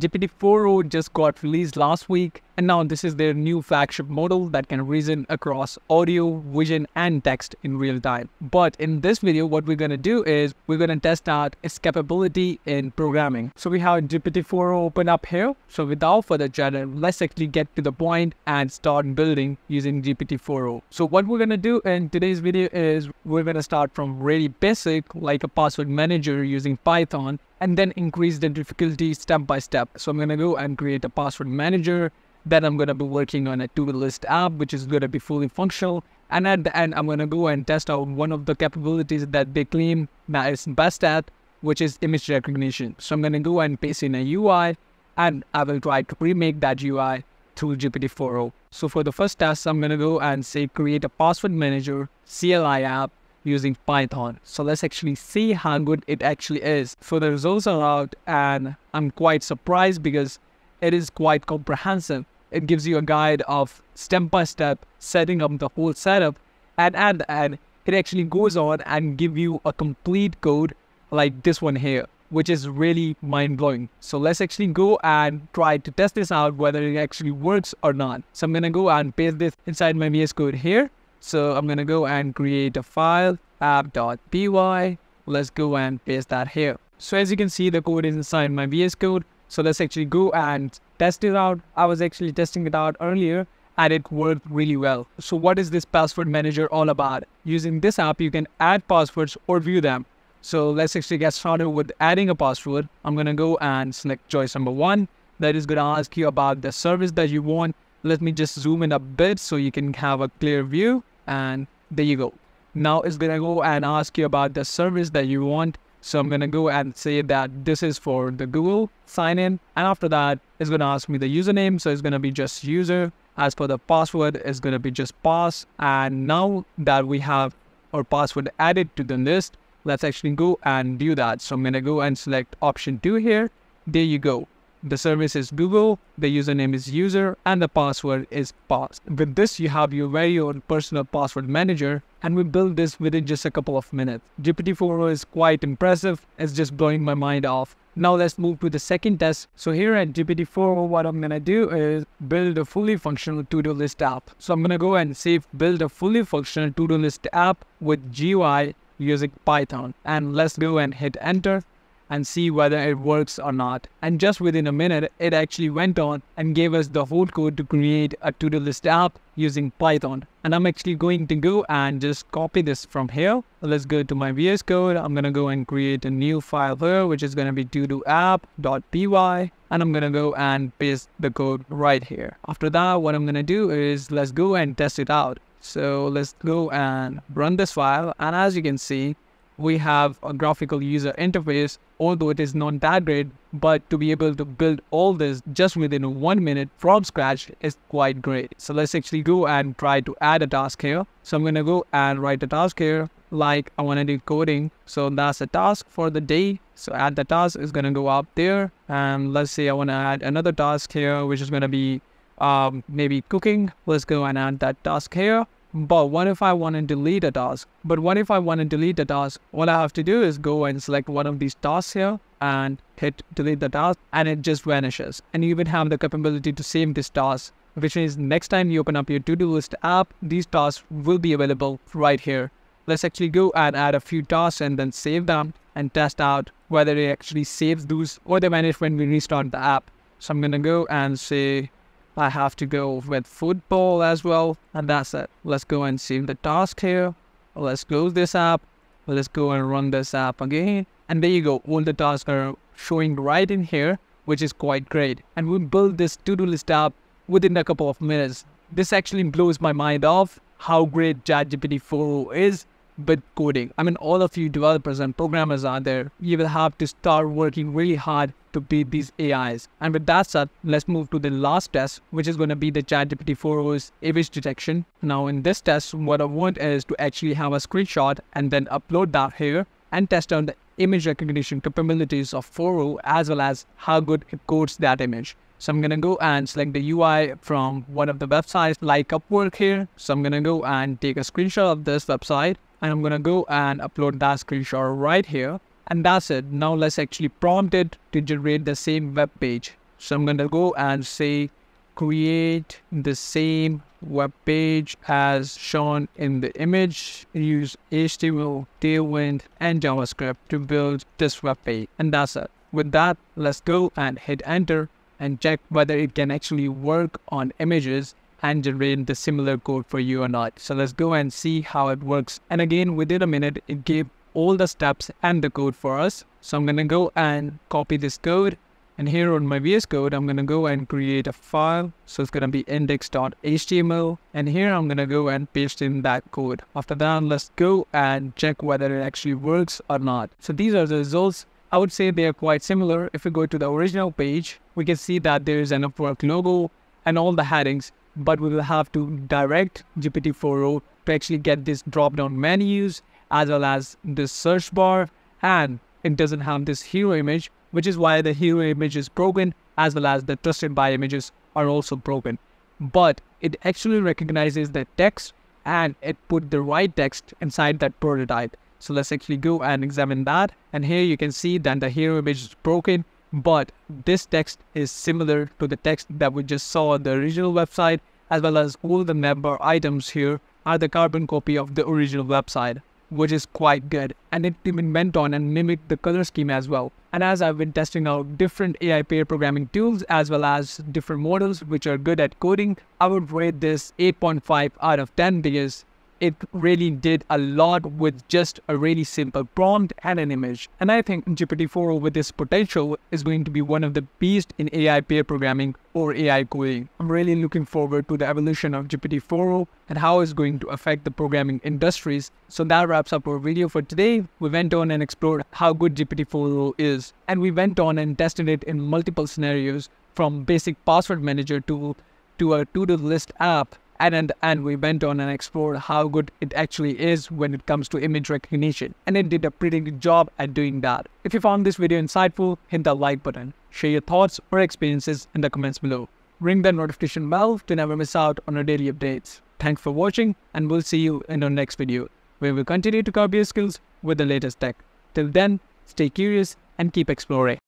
GPT-4o just got released last week, and now this is their new flagship model that can reason across audio, vision, and text in real time. But in this video, what we're gonna do is we're gonna test out its capability in programming. So we have GPT-4o open up here. So without further ado, let's actually get to the point and start building using GPT-4o. So what we're gonna do in today's video is we're gonna start from really basic, like a password manager using Python, and then increase the difficulty step by step. So I'm going to go and create a password manager. Then I'm going to be working on a to-do list app, which is going to be fully functional. And at the end, I'm going to go and test out one of the capabilities that they claim that is best at, which is image recognition. So I'm going to go and paste in a UI, and I will try to remake that UI through GPT-4o. So for the first test, I'm going to go and say create a password manager CLI app using Python. So let's actually see how good it actually is. So the results are out and I'm quite surprised because it is quite comprehensive. It gives you a guide of step by step setting up the whole setup and the end it actually goes on and give you a complete code like this one here which is really mind-blowing. So let's actually go and try to test this out whether it actually works or not. So I'm gonna go and paste this inside my VS Code here so I'm gonna go and create a file app.py. Let's go and paste that here. So as you can see, the code is inside my VS Code. So let's actually go and test it out. I was actually testing it out earlier and it worked really well. So what is this password manager all about? Using this app, you can add passwords or view them. So let's actually get started with adding a password. I'm gonna go and select choice number one. That is gonna ask you about the service that you want. Let me just zoom in a bit so you can have a clear view and there you go. Now it's gonna go and ask you about the service that you want. So I'm gonna go and say that this is for the Google sign in. And after that, it's gonna ask me the username. So it's gonna be just user. As for the password, it's gonna be just pass. And now that we have our password added to the list, let's actually go and do that. So I'm gonna go and select option two here. There you go. The service is Google, the username is user, and the password is pass. With this, you have your very own personal password manager, and we built this within just a couple of minutes. GPT-4o is quite impressive, it's just blowing my mind off. Now let's move to the second test. So here at GPT-4o, what I'm gonna do is build a fully functional to-do list app. So I'm gonna go and save build a fully functional to-do list app with GUI using Python. And let's go and hit enter and see whether it works or not. And just within a minute, it actually went on and gave us the whole code to create a to-do list app using Python. And I'm actually going to go and just copy this from here. Let's go to my VS Code. I'm going to go and create a new file here, which is going to be to-do app.py. And I'm going to go and paste the code right here. After that, what I'm going to do is let's go and test it out. So let's go and run this file. And as you can see, we have a graphical user interface, although it is not that great, but to be able to build all this just within one minute from scratch is quite great. So let's actually go and try to add a task here. So I'm going to go and write a task here like I want to do coding. So that's a task for the day. So add the task is going to go up there. And let's say I want to add another task here, which is going to be um, maybe cooking. Let's go and add that task here. But what if I want to delete a task? But what if I want to delete a task? All I have to do is go and select one of these tasks here and hit delete the task and it just vanishes. And you even have the capability to save this task, which means next time you open up your to-do list app, these tasks will be available right here. Let's actually go and add a few tasks and then save them and test out whether it actually saves those or they vanish when we restart the app. So I'm going to go and say I have to go with football as well. And that's it. Let's go and save the task here. Let's close this app. Let's go and run this app again. And there you go. All the tasks are showing right in here, which is quite great. And we built this to-do list app within a couple of minutes. This actually blows my mind off how great ChatGPT 4 is with coding. I mean, all of you developers and programmers out there, you will have to start working really hard to beat these AIs. And with that said, let's move to the last test, which is going to be the ChatGPT 4o's image detection. Now, in this test, what I want is to actually have a screenshot and then upload that here and test on the image recognition capabilities of 4o as well as how good it codes that image. So I'm going to go and select the UI from one of the websites like Upwork here. So I'm going to go and take a screenshot of this website and I'm going to go and upload that screenshot right here. And that's it. Now let's actually prompt it to generate the same web page. So I'm going to go and say create the same web page as shown in the image. Use HTML, Tailwind, and JavaScript to build this web page. And that's it. With that, let's go and hit enter and check whether it can actually work on images and generate the similar code for you or not. So let's go and see how it works. And again, within a minute, it gave all the steps and the code for us. So I'm going to go and copy this code. And here on my VS Code, I'm going to go and create a file. So it's going to be index.html. And here I'm going to go and paste in that code. After that, let's go and check whether it actually works or not. So these are the results. I would say they are quite similar. If we go to the original page, we can see that there is an Upwork logo and all the headings, but we will have to direct GPT-4o to actually get this drop-down menus as well as this search bar and it doesn't have this hero image, which is why the hero image is broken as well as the trusted by images are also broken. But it actually recognizes the text and it put the right text inside that prototype. So let's actually go and examine that. And here you can see that the hero image is broken, but this text is similar to the text that we just saw on the original website, as well as all the member items here are the carbon copy of the original website which is quite good. And it even went on and mimicked the color scheme as well. And as I've been testing out different AI pair programming tools as well as different models which are good at coding, I would rate this 8.5 out of 10 because it really did a lot with just a really simple prompt and an image. And I think GPT-4o with this potential is going to be one of the best in AI pair programming or AI coding. I'm really looking forward to the evolution of GPT-4o and how it's going to affect the programming industries. So that wraps up our video for today. We went on and explored how good GPT-4o is and we went on and tested it in multiple scenarios from basic password manager tool to a to-do list app and, and we went on and explored how good it actually is when it comes to image recognition. And it did a pretty good job at doing that. If you found this video insightful hit the like button. Share your thoughts or experiences in the comments below. Ring the notification bell to never miss out on our daily updates. Thanks for watching and we'll see you in our next video where we'll continue to cover your skills with the latest tech. Till then stay curious and keep exploring